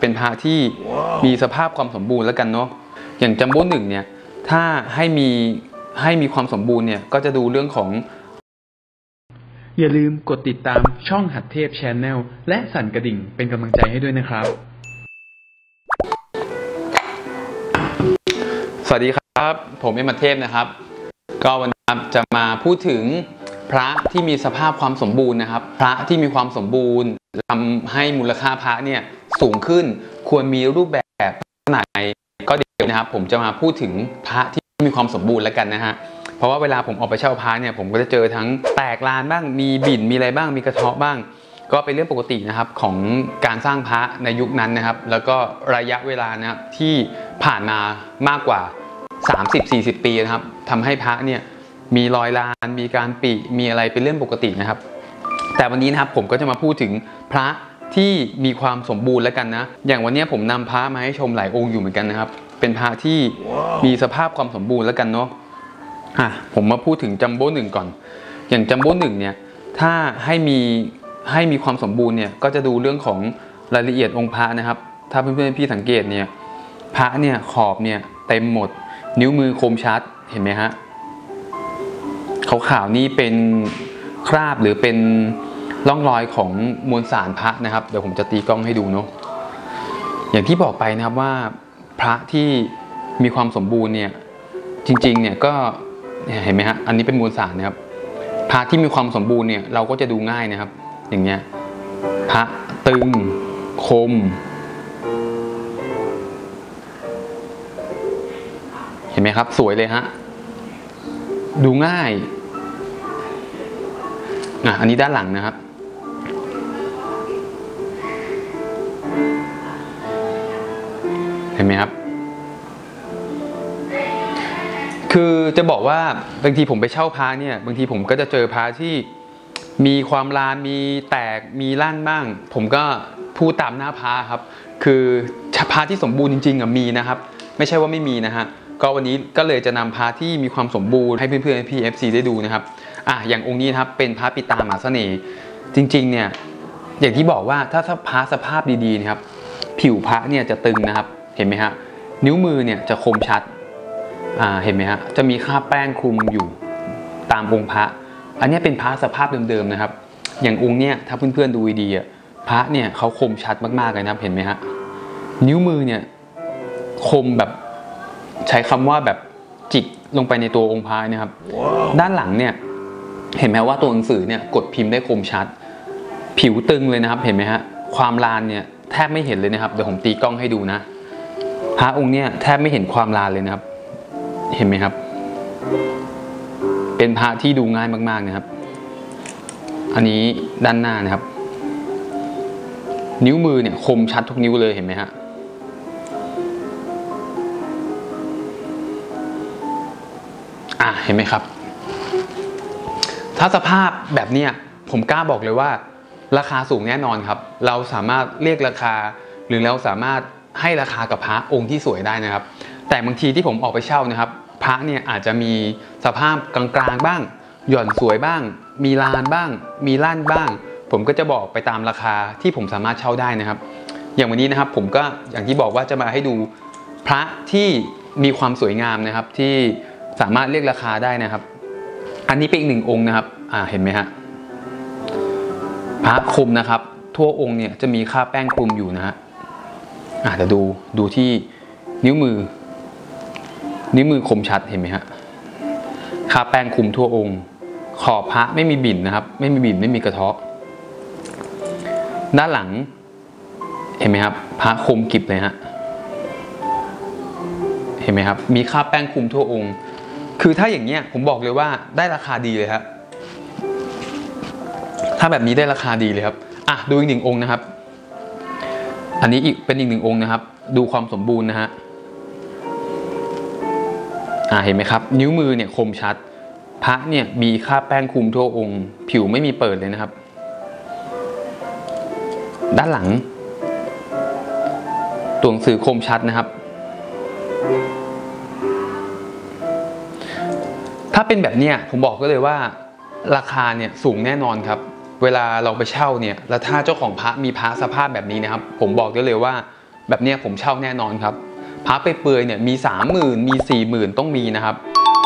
เป็นพระที่มีสภาพความสมบูรณ์แล้วกันเนาะอย่างจัมโบ้หนึ่งเนี่ยถ้าให้มีให้มีความสมบูรณ์เนี่ยก็จะดูเรื่องของ อย่าลืมกดติดตามช่องหัดเทพชแนลและสั่นกระดิ่งเป็นกำลังใจให้ด้วยนะครับ สวัสดีครับ ผมเอ็มเทพนะครับ ก็วันนี้ครับจะมาพูดถึงพระที่มีสภาพความสมบูรณ์นะครับ พระที่มีความสมบูรณ์ทำให้มูลค่าพระเนี่ย สูงขึ้น ควรมีรูปแบบไหนก็เดี๋ยวนะครับ ผมจะมาพูดถึงพระที่มีความสมบูรณ์แล้วกันนะฮะเพราะว่าเวลาผมออกไปเช่าพระเนี่ยผมก็จะเจอทั้งแตกลานบ้างมีบิ่นมีอะไรบ้างมีกระเทาะบ้าง ก็เป็นเรื่องปกตินะครับของการสร้างพระในยุคนั้นนะครับ แล้วก็ระยะเวลานะครับที่ผ่านมามากกว่า 30-40 ปีนะครับทำให้พระเนี่ยมีรอยลานมีการปีมีอะไรเป็นเรื่องปกตินะครับ แต่วันนี้นะครับผมก็จะมาพูดถึงพระ ที่มีความสมบูรณ์แล้วกันนะ อย่างวันนี้ผมนำพระมาให้ชมหลายองค์อยู่เหมือนกันนะครับ เป็นพระที่มีสภาพความสมบูรณ์แล้วกันเนาะอะผมมาพูดถึงจัมโบ้หนึ่งก่อน อย่างจัมโบ้หนึ่งเนี่ยถ้าให้มีให้มีความสมบูรณ์เนี่ยก็จะดูเรื่องของรายละเอียดองค์พระนะครับ ถ้าเพื่อนๆพี่สังเกตเนี่ยพระเนี่ยขอบเนี่ยเต็มหมด นิ้วมือคมชัดเห็นไหมฮะขาวๆนี่เป็นคราบหรือเป็น ร่องรอยของมวลสารพระนะครับ เดี๋ยวผมจะตีกล้องให้ดูเนาะอย่างที่บอกไปนะครับว่าพระที่มีความสมบูรณ์เนี่ยจริงๆเนี่ยก็เห็นไหมฮะอันนี้เป็นมวลสารนะครับพระที่มีความสมบูรณ์เนี่ยเราก็จะดูง่ายนะครับ อย่างเงี้ยพระตึงคม เห็นไหมครับ สวยเลยฮะดูง่ายอะอันนี้ด้านหลังนะครับ เห็นไหมครับ คือจะบอกว่าบางทีผมไปเช่าพระเนี่ย บางทีผมก็จะเจอพระที่มีความลานมีแตกมีลั่นบ้าง ผมก็พูดตามหน้าพระครับ คือพระที่สมบูรณ์จริงๆอะมีนะครับ ไม่ใช่ว่าไม่มีนะฮะก็วันนี้ก็เลยจะนำพระที่มีความสมบูรณ์ให้เพื่อนๆ PFC ได้ดูนะครับอะอย่างองค์นี้นะครับเป็นพระปิตาหมาเสน่ห์จริงๆเนี่ยอย่างที่บอกว่าถ้าถ้าพระสภาพดีๆนะครับ ผิวพระเนี่ยจะตึงนะครับ เห็นไหมฮะนิ้วมือเนี่ยจะคมชัดอ่าเห็นไหมฮะจะมีคราบแป้งคลุมอยู่ตามองค์พระ อันนี้เป็นพระสภาพเดิมๆนะครับ อย่างองค์เนี่ยถ้าเพื่อนๆดูดีๆอะพระเนี่ยเขาคมชัดมากๆเลยนะครับเห็นไหมฮะนิ้วมือเนี่ยคมแบบใช้คำว่าแบบจิกลงไปในตัวองค์พระนะครับด้านหลังเนี่ยเห็นไหมว่าตัวหนังสือเนี่ยกดพิมพ์ได้คมชัด ผิวตึงเลยนะครับเห็นไหมฮะความลานเนี่ยแทบไม่เห็นเลยนะครับเดี๋ยวผมตีกล้องให้ดูนะ พระองค์เนี่ยแทบไม่เห็นความลานเลยนะครับ เห็นไหมครับ เป็นพระที่ดูง่ายมาก ๆนะครับ อันนี้ด้านหน้านะครับ นิ้วมือเนี่ยคมชัดทุกนิ้วเลยเห็นไหมฮะอะเห็นไหมครับ ถ้าสภาพแบบเนี้ยผมกล้าบอกเลยว่า ราคาสูงแน่นอนครับ เราสามารถเรียกราคา หรือเราสามารถ ให้ราคากับพระองค์ที่สวยได้นะครับ แต่บางทีที่ผมออกไปเช่านะครับ พระเนี่ยอาจจะมีสภาพกลางๆบ้าง หย่อนสวยบ้าง มีลานบ้าง มีลั่นบ้าง ผมก็จะบอกไปตามราคาที่ผมสามารถเช่าได้นะครับ อย่างวันนี้นะครับผมก็อย่างที่บอกว่าจะมาให้ดูพระที่มีความสวยงามนะครับที่สามารถเรียกราคาได้นะครับ อันนี้เป็นอีกหนึ่งองค์นะครับอ่าเห็นไหมฮะพระคมนะครับ ทั่วองค์เนี่ยจะมีค่าแป้งคลุมอยู่นะฮะ อ่าเดี๋ยวดูดูที่นิ้วมือ นิ้วมือคมชัดเห็นไหมฮะคาแป้งคุมทั่วองค์ ขอบพระไม่มีบิ่นนะครับ ไม่มีบิ่นไม่มีกระเทาะ ด้านหลัง เห็นไหมครับ พระคมกิบเลยฮะเห็นไหมครับ มีคาแป้งคุมทั่วองค์ คือถ้าอย่างเงี้ยผมบอกเลยว่าได้ราคาดีเลยครับถ้าแบบนี้ได้ราคาดีเลยครับ อะดูอีกหนึ่งองค์นะครับ อันนี้อีกเป็นอีกหนึ่งองค์นะครับ ดูความสมบูรณ์นะฮะอ่าเห็นไหมครับ นิ้วมือเนี่ยคมชัด พระเนี่ยมีค่าแป้งคุมทั่วองค์ ผิวไม่มีเปิดเลยนะครับ ด้านหลัง ตัวหนังสือคมชัดนะครับ ถ้าเป็นแบบเนี้ยผมบอกก็เลยว่า ราคาเนี่ยสูงแน่นอนครับ เวลาเราไปเช่าเนี่ยแล้วถ้าเจ้าของพระมีพระสภาพแบบนี้นะครับ ผมบอกได้เลยว่า แบบเนี้ยผมเช่าแน่นอนครับพระไปเปลือยเนี่ยมีสามหมื่นมีสี่หมื่นต้องมีนะครับ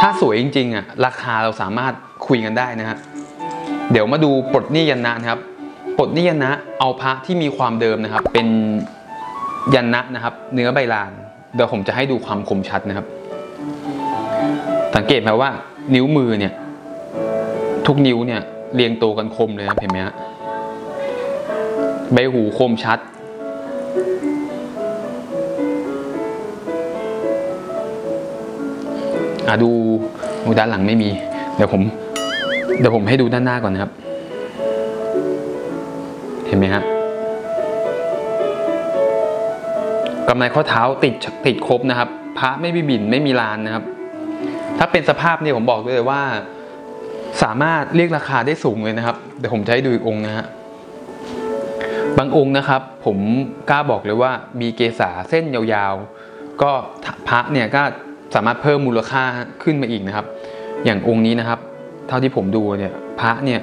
ถ้าสวยจริงๆอะราคาเราสามารถคุยกันได้นะฮะเดี๋ยวมาดูปลดหนี้ยันนะนะครับปลดหนี้ยันนะเอาพระที่มีความเดิมนะครับ เป็นยันนะนะครับ เนื้อใบลานเดี๋ยวผมจะให้ดูความคมชัดนะครับ สังเกตไหมว่า นิ้วมือเนี่ย ทุกนิ้วเนี่ย เรียงตัวกันคมเลยครับเห็นไหมฮะใบหูคมชัด อะดูด้านหลังไม่มี เดี๋ยวผม เดี๋ยวผมให้ดูด้านหน้าก่อนนะครับ เห็นไหมฮะกำไรข้อเท้าติดติดครบนะครับ พระไม่มีบิ่นไม่มีลานนะครับ ถ้าเป็นสภาพเนี่ยผมบอกเลยว่า สามารถเรียกราคาได้สูงเลยนะครับเดี๋ยวผมจะให้ดูอีกองค์นะฮะบางองค์นะครับ ผมกล้าบอกเลยว่ามีเกษาเส้นยาวๆ ก็พระเนี่ยก็สามารถเพิ่มมูลค่าขึ้นมาอีกนะครับ อย่างองค์นี้นะครับ เท่าที่ผมดูเนี่ยพระเนี่ย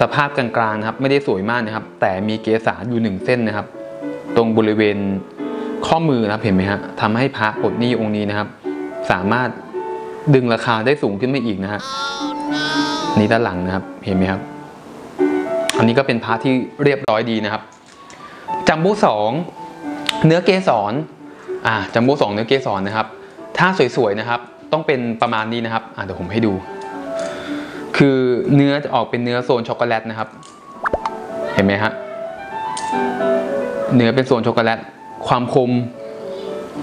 สภาพกลางๆนะครับไม่ได้สวยมากนะครับ แต่มีเกษาอยู่หนึ่งเส้นนะครับ ตรงบริเวณข้อมือนะครับเห็นไหมฮะทำให้พระปดนี้องค์นี้นะครับ สามารถดึงราคาได้สูงขึ้นมาอีกนะฮะ นี่ด้านหลังนะครับเห็นไหมครับ อันนี้ก็เป็นพระที่เรียบร้อยดีนะครับจัมโบ้สองเนื้อเกสรอ่าจัมโบ้สองเนื้อเกสรนะครับ ถ้าสวยๆนะครับ ต้องเป็นประมาณนี้นะครับอ่าเดี๋ยวผมให้ดู คือเนื้อจะออกเป็นเนื้อโซนช็อกโกแลตนะครับ เห็นไหมฮะเนื้อเป็นโซนช็อกโกแลตความคม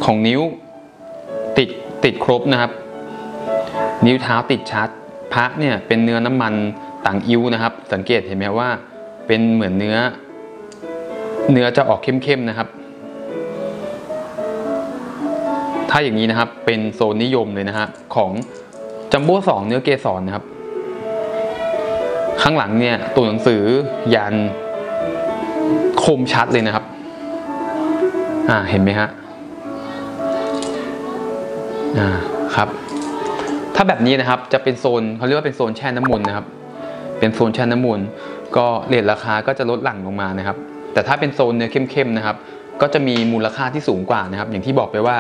ของนิ้วติดติดครบนะครับ นิ้วเท้าติดชัด พระเนี่ยเป็นเนื้อน้ำมันต่างอิ้วนะครับ สังเกตเห็นไหมว่าเป็นเหมือนเนื้อ เนื้อจะออกเข้มๆนะครับ ถ้าอย่างนี้นะครับเป็นโซนนิยมเลยนะฮะของจัมโบ้สองเนื้อเกสรนะครับ ข้างหลังเนี่ยตัวหนังสือยันคมชัดเลยนะครับ อ่าเห็นไหมฮะอ่า แบบนี้นะครับจะเป็นโซนเขาเรียกว่าเป็นโซนแช่น้ำมนต์นะครับ เป็นโซนแช่น้ำมนต์ก็เรทราคาก็จะลดหลั่งลงมานะครับ แต่ถ้าเป็นโซนเนื้อเข้มๆนะครับ ก็จะมีมูลค่าที่สูงกว่านะครับ อย่างที่บอกไปว่า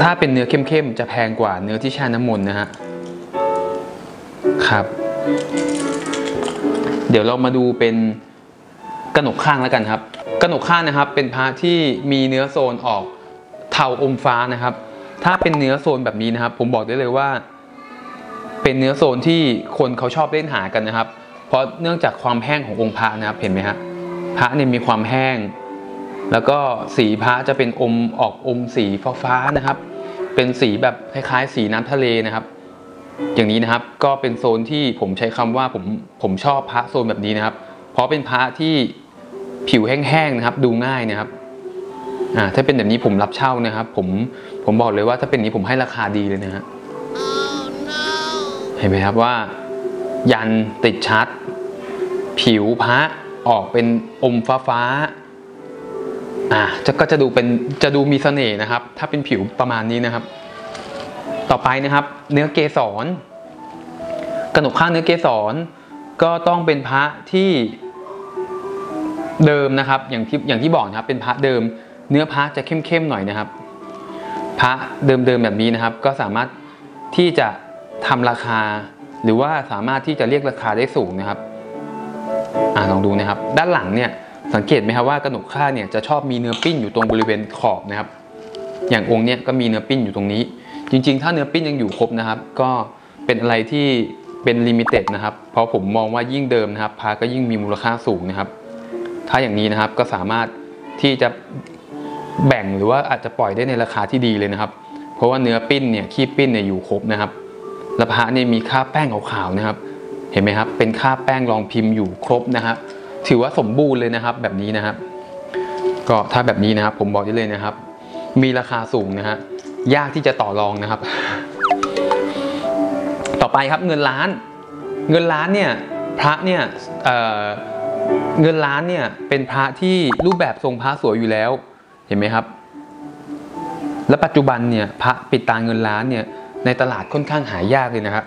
ถ้าเป็นเนื้อเข้มๆจะแพงกว่าเนื้อที่แช่น้ำมนต์นะฮะครับเดี๋ยวเรามาดูเป็นกระหนกข้างแล้วกันครับกระหนกข้างนะครับเป็นพระที่มีเนื้อโซนออกเทาอมฟ้านะครับ ถ้าเป็นเนื้อโซนแบบนี้นะครับ ผมบอกได้เลยว่า เป็นเนื้อโซนที่คนเขาชอบเล่นหากันนะครับ เพราะเนื่องจากความแห้งขององค์พระนะครับเห็นไหมฮะพระเนี่ยมีความแห้ง แล้วก็สีพระจะเป็นอมออกอมสีฟ้าๆนะครับ เป็นสีแบบคล้ายๆ สีน้ำทะเลนะครับ อย่างนี้นะครับก็เป็นโซนที่ผมใช้คำว่าผมผมชอบพระโซนแบบนี้นะครับ เพราะเป็นพระที่ผิวแห้งๆนะครับ ดูง่ายนะครับ อ่าถ้าเป็นแบบนี้ผมรับเช่านะครับ ผมผมบอกเลยว่าถ้าเป็นนี้ผมให้ราคาดีเลยนะฮะเห็นไหมครับว่า ยันติดชัด ผิวพระออกเป็นอมฟ้าฟ้าอ่าจะก็จะดูเป็นจะดูมีเสน่ห์นะครับ ถ้าเป็นผิวประมาณนี้นะครับ ต่อไปนะครับ เนื้อเกสรกระหนกข้างเนื้อเกสรก็ต้องเป็นพระที่เดิมนะครับ อย่างที่อย่างที่บอกนะครับเป็นพระเดิม เนื้อพระจะเข้มๆหน่อยนะครับ พระเดิมๆแบบนี้นะครับ ก็สามารถที่จะทำราคา หรือว่าสามารถที่จะเรียกราคาได้สูงนะครับอ่าลองดูนะครับ ด้านหลังเนี่ยสังเกตไหมครับว่ากระหนกข้างเนี่ยจะชอบมีเนื้อปลิ้นอยู่ตรงบริเวณขอบนะครับ อย่างองค์เนี่ยก็มีเนื้อปลิ้นอยู่ตรงนี้ จริงๆ ถ้าเนื้อปลิ้นยังอยู่ครบนะครับ ก็เป็นอะไรที่เป็น limited นะครับ เพราะผมมองว่ายิ่งเดิมนะครับพระก็ยิ่งมีมูลค่าสูงนะครับ ถ้าอย่างนี้นะครับก็สามารถที่จะ แบ่งหรือว่าอาจจะปล่อยได้ในราคาที่ดีเลยนะครับ เพราะว่าเนื้อปลิ้นเนี่ยขี้ปลิ้นเนี่ยอยู่ครบนะครับและพระเนี่ยมีค่าแป้งขาวๆนะครับ เห็นไหมครับ เป็นค่าแป้งรองพิมพ์อยู่ครบนะครับถือว่าสมบูรณ์เลยนะครับแบบนี้นะครับ ก็ถ้าแบบนี้นะครับ ผมบอกได้เลยนะครับ มีราคาสูงนะฮะยากที่จะต่อรองนะครับ ต่อไปครับเงินล้าน เงินล้านเนี่ยพระเนี่ยเอ่อเงินล้านเนี่ยเป็นพระที่รูปแบบทรงพระสวยอยู่แล้ว ห็นไหมครับ และปัจจุบันเนี่ยพระปิดตาเงินล้านเนี่ยในตลาดค่อนข้างหายากเลยนะครับ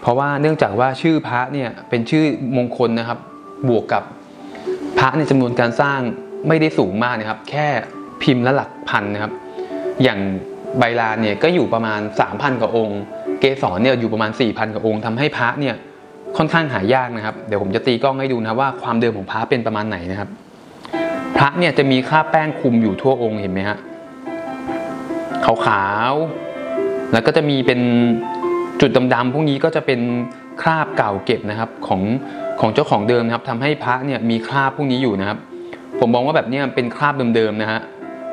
เพราะว่าเนื่องจากว่าชื่อพระเนี่ยเป็นชื่อมงคลนะครับ บวกกับพระในจำนวนการสร้างไม่ได้สูงมากนะครับ แค่พิมพ์ละหลักพันนะครับ อย่างใบลานเนี่ยก็อยู่ประมาณ 3,000กว่าองค์ เกสรเนี่ยอยู่ประมาณ 4,000กว่าองค์ทำให้พระเนี่ยค่อนข้างหายากนะครับ เดี๋ยวผมจะตีกล้องให้ดูนะว่าความเดิมของพระเป็นประมาณไหนนะครับ พระเนี่ยจะมีคราบแป้งคลุมอยู่ทั่วองค์เห็นไหมฮะขาวๆแล้วก็จะมีเป็นจุดดำๆพวกนี้ก็จะเป็นคราบเก่าเก็บนะครับของของเจ้าของเดิมนะครับทำให้พระเนี่ยมีคราบพวกนี้อยู่นะครับ ผมมองว่าแบบนี้เป็นคราบเดิมๆนะฮะ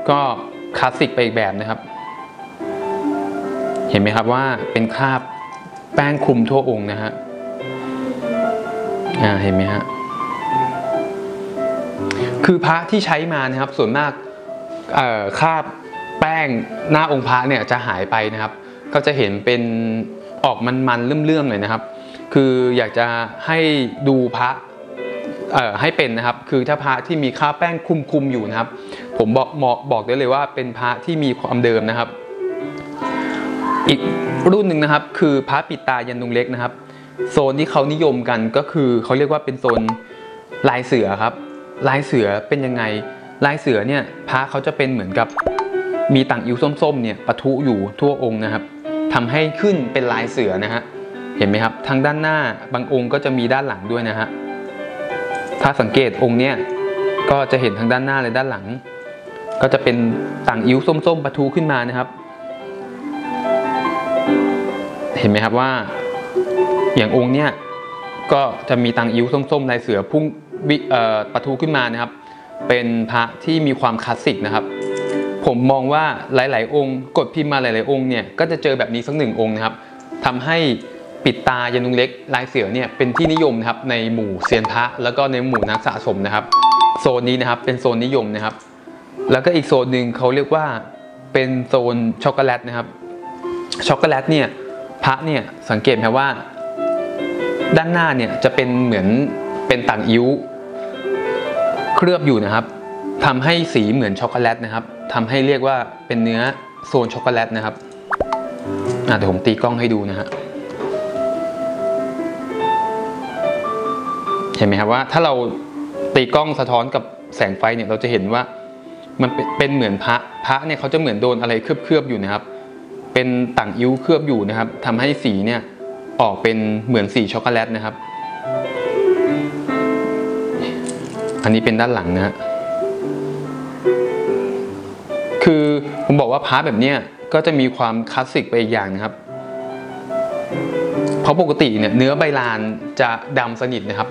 ก็คลาสสิกไปอีกแบบนะครับ เห็นไหมครับว่าเป็นคราบแป้งคลุมทั่วองค์นะฮะอ่าเห็นไหมฮะ คือพระที่ใช้มานะครับส่วนมากคราบแป้งหน้าองค์พระเนี่ยจะหายไปนะครับ ก็จะเห็นเป็นออกมันๆเลื่อมๆเลยนะครับ คืออยากจะให้ดูพระให้เป็นนะครับ คือถ้าพระที่มีคราบแป้งคุมๆอยู่นะครับ ผมบอกบอกได้เลยว่าเป็นพระที่มีความเดิมนะครับ อีกรุ่นหนึ่งนะครับ คือพระปิดตายันนุงเล็กนะครับ โซนที่เขานิยมกันก็คือเขาเรียกว่าเป็นโซนลายเสือครับ ลายเสือเป็นยังไง ลายเสือเนี่ยพระเขาจะเป็นเหมือนกับมีต่างอิวส้มๆเนี่ยปะทุอยู่ทั่วองค์นะครับทำให้ขึ้นเป็นลายเสือนะฮะเห็นไหมครับ ทางด้านหน้าบางองค์ก็จะมีด้านหลังด้วยนะฮะถ้าสังเกตองค์เนี่ยก็จะเห็นทางด้านหน้าและด้านหลัง ก็จะเป็นต่างอิ้วส้มๆปะทุขึ้นมานะครับ เห็นไหมครับว่าอย่างองค์เนี้ยก็จะมีตังอิ้วส้มๆลายเสือพุ่ง ปะทุขึ้นมานะครับ เป็นพระที่มีความคลาสสิกนะครับ ผมมองว่าหลาย ๆ องค์ กดพิมพ์มาหลาย ๆ องค์เนี่ยก็จะเจอแบบนี้สักหนึ่งองค์นะครับทำให้ปิดตายันนุงเล็กลายเสือเนี่ยเป็นที่นิยมนะครับในหมู่เซียนพระแล้วก็ในหมู่นักสะสมนะครับ โซนนี้นะครับเป็นโซนนิยมนะครับ แล้วก็อีกโซนหนึ่งเขาเรียกว่าเป็นโซนช็อกโกแลตนะครับช็อกโกแลตเนี่ยพระเนี่ยสังเกตไหมว่า ด้านหน้าเนี่ยจะเป็นเหมือน เป็นตังอิ้ว เคลือบอยู่นะครับทำให้สีเหมือนช็อกโกแลตนะครับทำให้เรียกว่าเป็นเนื้อโซนช็อกโกแลตนะครับอะเดี๋ยวผมตีกล้องให้ดูนะฮะเห็นไหมครับว่าถ้าเราตีกล้องสะท้อนกับแสงไฟเนี่ยเราจะเห็นว่ามันเป็นเป็นเหมือนพระพระเนี่ยเขาจะเหมือนโดนอะไรเคลือบๆอยู่นะครับ เป็นตังอิ้วเคลือบอยู่นะครับทำให้สีเนี่ยออกเป็นเหมือนสีช็อกโกแลตนะครับ อันนี้เป็นด้านหลังนะ คือผมบอกว่าสภาพแบบเนี้ยก็จะมีความคลาสสิกไปอีกอย่างนะครับ เพราะปกติเนี่ยเนื้อใบลานจะดำสนิทนะครับ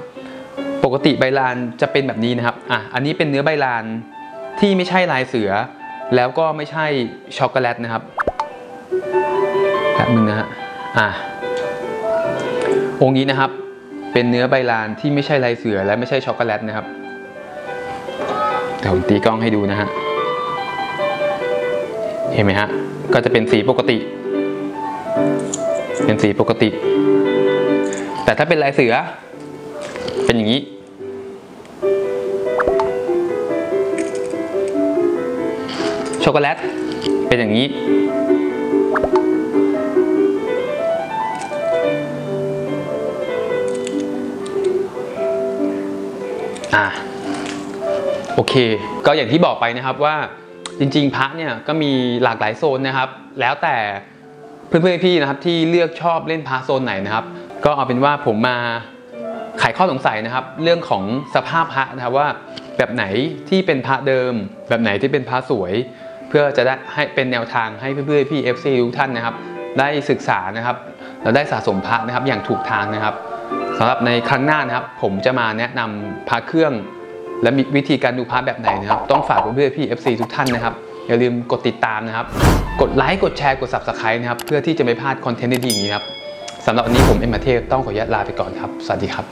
ปกติใบลานจะเป็นแบบนี้นะครับ อะ อันนี้เป็นเนื้อใบลานที่ไม่ใช่ลายเสือ แล้วก็ไม่ใช่ช็อกโกแลตนะครับแบบนึงนะฮะ อะ องค์นี้นะครับ เป็นเนื้อใบลานที่ไม่ใช่ลายเสือและไม่ใช่ช็อกโกแลตนะครับ เดี๋ยวผมตีกล้องให้ดูนะฮะ เห็นไหมฮะ ก็จะเป็นสีปกติ เป็นสีปกติ แต่ถ้าเป็นลายเสือ เป็นอย่างนี้ ช็อกโกแลต เป็นอย่างนี้อะ โอเค ก็อย่างที่บอกไปนะครับว่าจริง ๆ พระเนี่ยก็มีหลากหลายโซนนะครับ แล้วแต่เพื่อนๆพี่นะครับที่เลือกชอบเล่นพระโซนไหนนะครับ ก็เอาเป็นว่าผมมาไขข้อสงสัยนะครับ เรื่องของสภาพพระนะครับว่าแบบไหนที่เป็นพระเดิม แบบไหนที่เป็นพระสวย เพื่อจะได้ให้เป็นแนวทางให้เพื่อนๆพี่ FC ทุกท่านนะครับ ได้ศึกษานะครับแล้วได้สะสมพระนะครับอย่างถูกทางนะครับสำหรับในครั้งหน้านะครับ ผมจะมาแนะนำพระเครื่อง และมีวิธีการดูสภาพแบบไหนนะครับ ต้องฝากเพื่อนๆพี่ FC ทุกท่านนะครับ อย่าลืมกดติดตามนะครับ กดไลค์กดแชร์กด Subscribe นะครับ เพื่อที่จะไม่พลาดคอนเทนต์ดีๆอย่างนี้ครับสำหรับวันนี้ผมเอ็มมาเทพต้องขออนุญาตลาไปก่อนครับ สวัสดีครับ